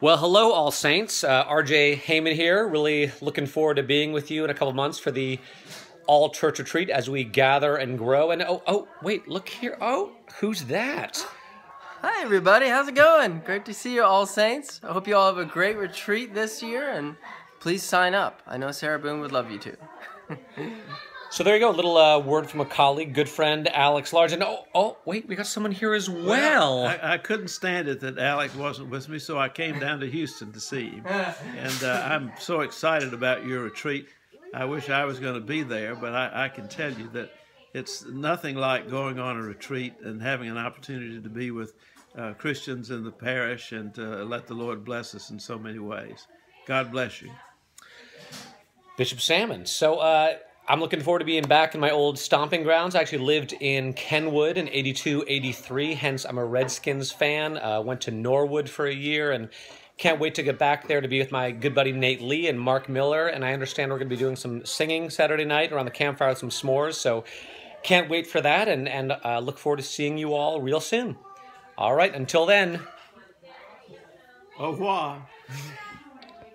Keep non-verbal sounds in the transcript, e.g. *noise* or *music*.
Well, hello, All Saints. Uh, RJ Heijmen here. Really looking forward to being with you in a couple months for the All Church Retreat as we gather and grow. And oh, oh, wait, look here. Oh, who's that? Hi, everybody. How's it going? Great to see you, All Saints. I hope you all have a great retreat this year, and please sign up. I know Sarah Boone would love you too. *laughs* So there you go, a little uh, word from a colleague, good friend, Alex Large. And oh, oh, wait, we got someone here as well. I, I, couldn't stand it that Alex wasn't with me, so I came down to Houston to see him. *laughs* And uh, I'm so excited about your retreat. I wish I was going to be there, but I, I, can tell you that it's nothing like going on a retreat and having an opportunity to be with uh, Christians in the parish and to let the Lord bless us in so many ways. God bless you. Bishop Salmon. So, uh, I'm looking forward to being back in my old stomping grounds. I actually lived in Kenwood in 82, 83, hence I'm a Redskins fan. Uh, went to Norwood for a year and can't wait to get back there to be with my good buddy Nate Lee and Mark Miller. And I understand we're going to be doing some singing Saturday night around the campfire with some s'mores. So can't wait for that and, and uh, look forward to seeing you all real soon. All right, until then. Au revoir. *laughs*